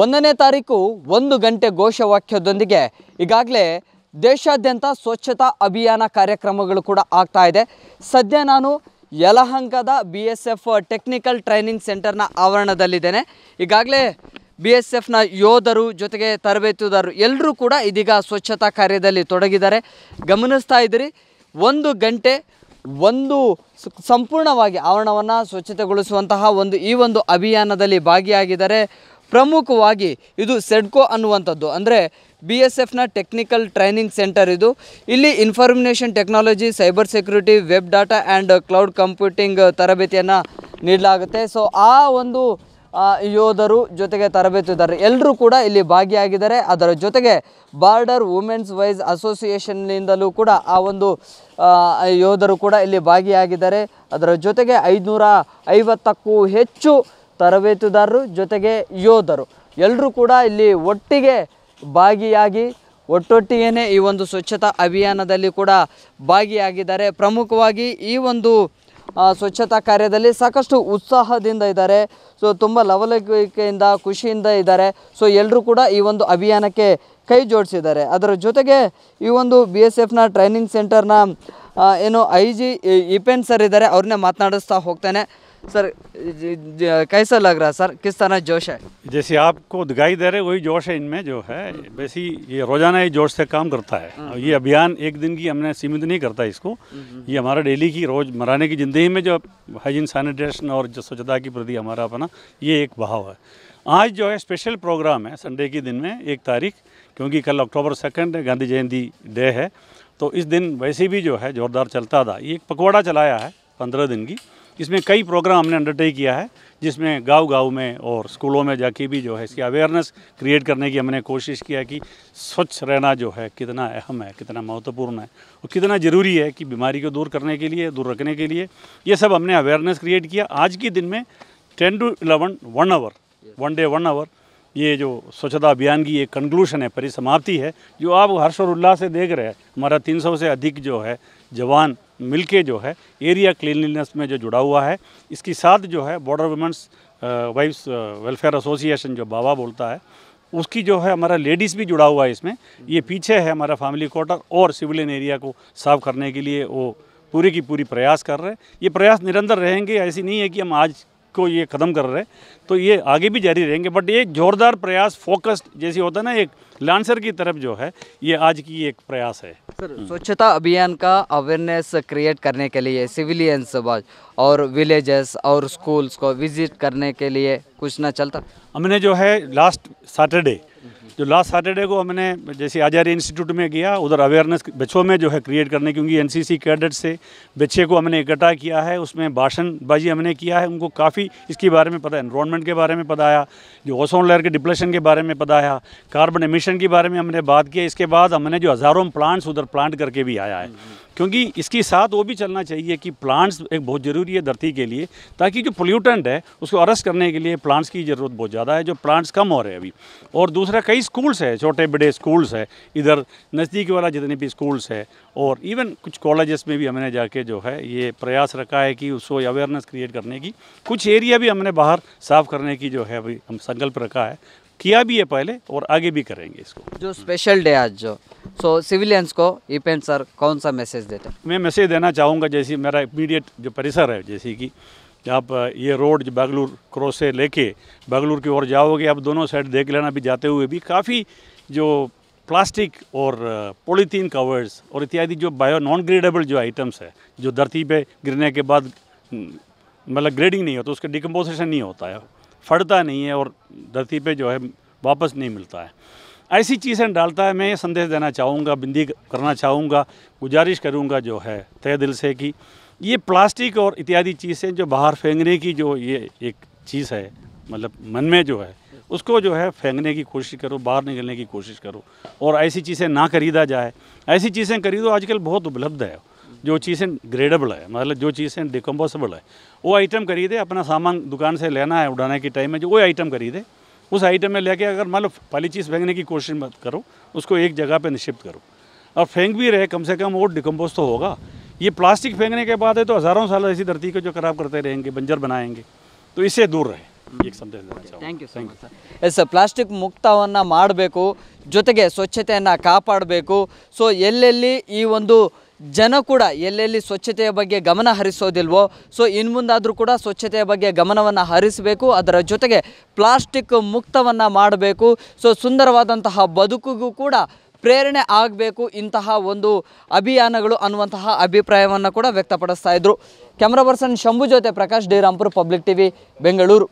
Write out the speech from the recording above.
ಒಂದನೇ ತಾರೀಕು ಒಂದು ಗಂಟೆ ಘೋಷವಾಕ್ಯದೊಂದಿಗೆ ಈಗಾಗಲೇ ದೇಶಾದ್ಯಂತ ಸ್ವಚ್ಛತಾ ಅಭಿಯಾನ ಕಾರ್ಯಕ್ರಮಗಳು ಕೂಡ ಆಗ್ತಾ ಇದೆ. ಸದ್ಯ ನಾನು ಯಲಹಂಕದ B S F technical training ಸೆಂಟರ್ನ ಆವರಣದಲ್ಲಿದ್ದೇನೆ. ಈಗಾಗಲೇ ಬಿ ಎಸ್ ಎಫ್ನ ಯೋಧರು ಜೊತೆಗೆ ತರಬೇತುದಾರರು ಎಲ್ಲರೂ ಕೂಡ ಇದೀಗ ಸ್ವಚ್ಛತಾ ಕಾರ್ಯದಲ್ಲಿ ತೊಡಗಿದ್ದಾರೆ. ಗಮನಿಸ್ತಾ ಇದ್ದೀರಿ, ಒಂದು ಗಂಟೆ ಒಂದು ಸಂಪೂರ್ಣವಾಗಿ ಆವರಣವನ್ನು ಸ್ವಚ್ಛತೆಗೊಳಿಸುವಂತಹ ಒಂದು ಈ ಒಂದು ಅಭಿಯಾನದಲ್ಲಿ ಭಾಗಿಯಾಗಿದ್ದಾರೆ. ಪ್ರಮುಖವಾಗಿ ಇದು ಸೆಡ್ಕೋ ಅನ್ನುವಂಥದ್ದು. ಅಂದರೆ ಬಿ ಎಸ್ ಎಫ್ನ ಟೆಕ್ನಿಕಲ್ ಟ್ರೈನಿಂಗ್ ಸೆಂಟರ್ ಇದು. ಇಲ್ಲಿ information technology cyber security web data and cloud computing ತರಬೇತಿಯನ್ನು ನೀಡಲಾಗುತ್ತೆ. ಸೊ ಆ ಒಂದು ಯೋಧರು ಜೊತೆಗೆ ತರಬೇತಿದ್ದಾರೆ ಎಲ್ಲರೂ ಕೂಡ ಇಲ್ಲಿ ಭಾಗಿಯಾಗಿದ್ದಾರೆ. ಅದರ ಜೊತೆಗೆ ಬಾರ್ಡರ್ ವುಮೆನ್ಸ್ ವೈಸ್ ಅಸೋಸಿಯೇಷನ್ನಿಂದಲೂ ಕೂಡ ಆ ಒಂದು ಯೋಧರು ಕೂಡ ಇಲ್ಲಿ ಭಾಗಿಯಾಗಿದ್ದಾರೆ. ಅದರ ಜೊತೆಗೆ ಐದುನೂರ ಐವತ್ತಕ್ಕೂ ಹೆಚ್ಚು ತರಬೇತುದಾರರು ಜೊತೆಗೆ ಯೋಧರು. ಎಲ್ಲರೂ ಕೂಡ ಇಲ್ಲಿ ಒಟ್ಟಿಗೆ ಭಾಗಿಯಾಗಿ, ಒಟ್ಟೊಟ್ಟಿಗೆನೇ ಈ ಒಂದು ಸ್ವಚ್ಛತಾ ಅಭಿಯಾನದಲ್ಲಿ ಕೂಡ ಭಾಗಿಯಾಗಿದ್ದಾರೆ. ಪ್ರಮುಖವಾಗಿ ಈ ಒಂದು ಸ್ವಚ್ಛತಾ ಕಾರ್ಯದಲ್ಲಿ ಸಾಕಷ್ಟು ಉತ್ಸಾಹದಿಂದ ಇದ್ದಾರೆ. ಸೊ, ತುಂಬ ಲವಲವಿಕೆಯಿಂದ, ಖುಷಿಯಿಂದ ಇದ್ದಾರೆ. ಸೊ ಎಲ್ಲರೂ ಕೂಡ ಈ ಒಂದು ಅಭಿಯಾನಕ್ಕೆ ಕೈ ಜೋಡಿಸಿದ್ದಾರೆ. ಅದರ ಜೊತೆಗೆ ಈ ಒಂದು ಬಿ ಎಸ್ ಎಫ್ನ ಟ್ರೈನಿಂಗ್ ಸೆಂಟರ್ನ ಏನು ಐ ಜಿ ಇಪೆನ್ ಸರ್ ಇದ್ದಾರೆ. ಅವ್ರನ್ನೇ ಮಾತನಾಡಿಸ್ತಾ ಹೋಗ್ತೇನೆ. सर कैसा लग रहा है? सर किस तरह जोश है? जैसे आपको दिखाई दे रहे वही जोश है इनमें जो है। वैसे ये रोज़ाना ये जोश से काम करता है। ये अभियान एक दिन की हमने सीमित नहीं करता इसको। ये हमारा डेली की रोज मराने की ज़िंदगी में जो हाइजीन सैनिटेशन और जो स्वच्छता के प्रति हमारा अपना ये एक भाव है। आज जो है स्पेशल प्रोग्राम है संडे के दिन में एक तारीख क्योंकि कल October second Gandhi Jayanti day है। तो इस दिन वैसे भी जो है जोरदार चलता था। ये एक पकवाड़ा चलाया है पंद्रह दिन की। इसमें कई प्रोग्राम हमने अंडरटेक किया है, जिसमें गाँव गाँव में और स्कूलों में जाके भी जो है इसकी अवेयरनेस क्रिएट करने की हमने कोशिश किया कि स्वच्छ रहना जो है कितना अहम है, कितना महत्वपूर्ण है और कितना ज़रूरी है कि बीमारी को दूर करने के लिए, दूर रखने के लिए। ये सब हमने अवेयरनेस क्रिएट किया। आज के दिन में ten to eleven one hour one day one hour ये जो स्वच्छता अभियान की एक कंक्लूशन है, परिसमाप्ति है, जो आप हर्ष और उल्लास से देख रहे हैं। हमारा 300 से अधिक जो है जवान मिलके जो है एरिया क्लिनलीनेस में जो जुड़ा हुआ है, इसके साथ जो है border women's wives welfare association जो बाबा बोलता है, उसकी जो है हमारा लेडीज़ भी जुड़ा हुआ है इसमें। ये पीछे है हमारा फैमिली क्वार्टर और सिविलियन एरिया को साफ़ करने के लिए वो पूरी की पूरी प्रयास कर रहे हैं। ये प्रयास निरंतर रहेंगे, ऐसी नहीं है कि हम आज को ये ख़त्म कर रहे हैं। तो ये आगे भी जारी रहेंगे बट ये जोरदार प्रयास फोकस्ड जैसे होता है ना एक लांसर की तरफ़ जो है ये आज की एक प्रयास है। सर स्वच्छता अभियान का अवेयरनेस क्रिएट करने के लिए सिविलियन समाज और विलेजेस और स्कूल्स को विज़िट करने के लिए कुछ ना चलता? हमने जो है लास्ट सैटरडे जो लास्ट सैटरडे को हमने जैसे आचार्य इंस्टीट्यूट में गया उधर अवेयरनेस बच्चों में जो है क्रिएट करने, क्योंकि एनसीसी कैडेट से बच्चे को हमने इकट्ठा किया है, उसमें भाषणबाजी हमने किया है, उनको काफ़ी इसके बारे में पता है के बारे में पता आया, जो ओसोन लेयर के डिप्लेशन के बारे में पता आया कार्बन एमिशन के बारे में हमने बात किया इसके बाद हमने जो हज़ारों प्लांट्स उधर प्लांट करके भी आया है। क्योंकि इसके साथ वो भी चलना चाहिए कि प्लांट्स एक बहुत ज़रूरी है धरती के लिए, ताकि जो पोल्यूटेंट है, उसको अरेस्ट करने के लिए प्लांट्स की ज़रूरत बहुत ज़्यादा है, जो प्लांट्स कम हो रहे हैं अभी। और दूसरा, कई स्कूल्स है छोटे बड़े स्कूल्स है इधर नज़दीक वाला जितने भी स्कूल्स है और इवन कुछ कॉलेजेस में भी हमने जाके जो है ये प्रयास रखा है कि उसको अवेयरनेस क्रिएट करने की। कुछ एरिया भी हमने बाहर साफ़ करने की जो है अभी हम संकल्प रखा है। किया भी है पहले और आगे भी करेंगे इसको। जो स्पेशल डे आज जो सो सिविलियंस को इपेन सर कौन सा मैसेज देते हैं? मैं मैसेज देना चाहूँगा जैसे मेरा इमीडिएट जो परिसर है जैसे कि आप ये रोड जो बागलूर क्रॉस से लेके बागलूर की ओर जाओगे, आप दोनों साइड देख लेना भी जाते हुए भी। काफ़ी जो प्लास्टिक और पॉलीथीन कवर्स और इत्यादि जो बायो नॉन ग्रेडेबल जो आइटम्स है, जो धरती पे गिरने के बाद मतलब ग्रेडिंग नहीं होता, उसका डिकम्पोजिशन नहीं होता है, फटता नहीं है और धरती पे जो है वापस नहीं मिलता है। ऐसी चीज़ें डालता है, मैं ये संदेश देना चाहूँगा, बिंदी करना चाहूँगा, गुजारिश करूँगा जो है तय दिल से कि ये प्लास्टिक और इत्यादि चीज़ें जो बाहर फेंकने की जो ये एक चीज़ है मतलब मन में जो है, उसको जो है फेंकने की कोशिश करो, बाहर निकलने की कोशिश करो और ऐसी चीज़ें ना खरीदा जाए। ऐसी चीज़ें खरीदो, आजकल बहुत उपलब्ध है। जो चीज़ें ग्रेडेबल है मतलब जो चीज़ें डिकम्पोजेबल है, वो आइटम खरीदे, अपना सामान दुकान से लेना है, उड़ाने के टाइम में जो, वो आइटम खरीदे। उस आइटम में लेके अगर मान लो पहली चीज़ फेंकने की कोशिश मत करो, उसको एक जगह पे निक्षिप्त करो। और फेंक भी रहे, कम से कम वो डिकम्पोज तो होगा। ये प्लास्टिक फेंकने के बाद है तो हज़ारों साल ऐसी धरती को जो खराब करते रहेंगे बंजर बनाएंगे तो इससे दूर रहे एक संदेश देना चाहूँगा thank you so much sir S plastic ಮುಕ್ತವನ್ನು ಮಾಡಬೇಕು ಜೊತೆಗೆ ಸ್ವಚ್ಛತೆಯನ್ನು ಕಾಪಾಡಬೇಕು ಸೊ ಎಲ್ಲೆಲ್ಲಿ ಈ ಒಂದು ಜನ ಕೂಡ ಎಲ್ಲೆಲ್ಲಿ ಸ್ವಚ್ಛತೆಯ ಬಗ್ಗೆ ಗಮನ ಹರಿಸೋದಿಲ್ವೋ ಸೊ ಇನ್ನು ಮುಂದಾದರೂ ಕೂಡ ಸ್ವಚ್ಛತೆಯ ಬಗ್ಗೆ ಗಮನವನ್ನು ಹರಿಸಬೇಕು ಅದರ ಜೊತೆಗೆ ಪ್ಲಾಸ್ಟಿಕ್ ಮುಕ್ತವನ್ನು ಮಾಡಬೇಕು ಸೊ ಸುಂದರವಾದಂತಹ ಬದುಕಿಗೂ ಕೂಡ ಪ್ರೇರಣೆ ಆಗಬೇಕು ಇಂತಹ ಒಂದು ಅಭಿಯಾನಗಳು ಅನ್ನುವಂತಹ ಅಭಿಪ್ರಾಯವನ್ನು ಕೂಡ ವ್ಯಕ್ತಪಡಿಸ್ತಾ ಇದ್ರು. ಕ್ಯಾಮ್ರಾ ಪರ್ಸನ್ ಶಂಭು ಜೊತೆ Prakash D Rampur public TV, Bengaluru.